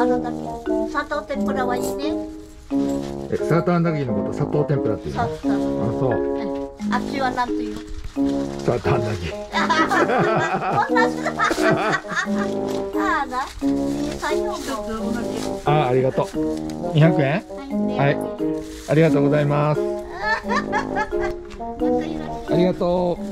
あのだけ砂糖天ぷらはいいね。えサーターアンダギーのこと砂糖天ぷらっていうの？あそう。あっちはなんていう？サーターアンダギー。あありがとう。200円？はい。ありがとうございます。ありがとう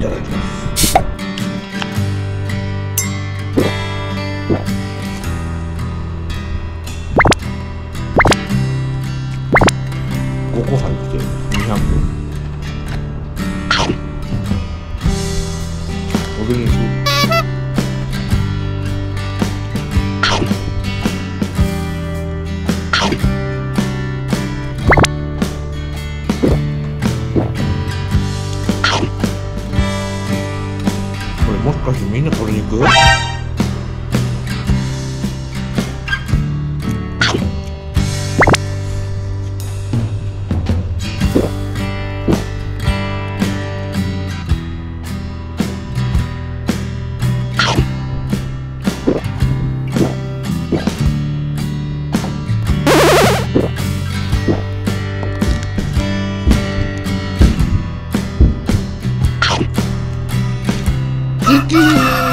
いただきます。5個入って200円 próximo por el Music.